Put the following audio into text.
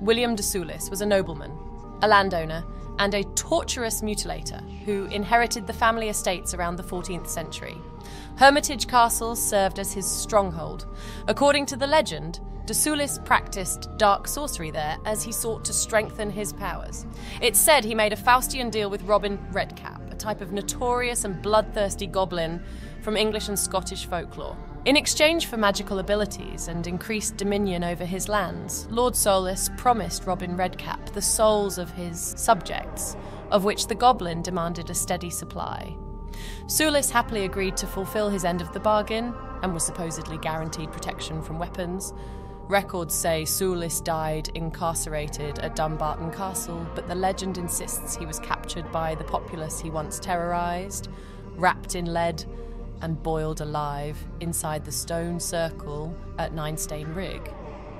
William de Soulis was a nobleman, a landowner, and a torturous mutilator who inherited the family estates around the 14th century. Hermitage Castle served as his stronghold. According to the legend, de Soulis practiced dark sorcery there as he sought to strengthen his powers. It's said he made a Faustian deal with Robin Redcap, a type of notorious and bloodthirsty goblin from English and Scottish folklore. In exchange for magical abilities and increased dominion over his lands, Lord Soulis promised Robin Redcap the souls of his subjects, of which the goblin demanded a steady supply. Soulis happily agreed to fulfill his end of the bargain and was supposedly guaranteed protection from weapons. Records say Soulis died incarcerated at Dumbarton Castle, but the legend insists he was captured by the populace he once terrorised, wrapped in lead, and boiled alive inside the stone circle at Ninestane Rig.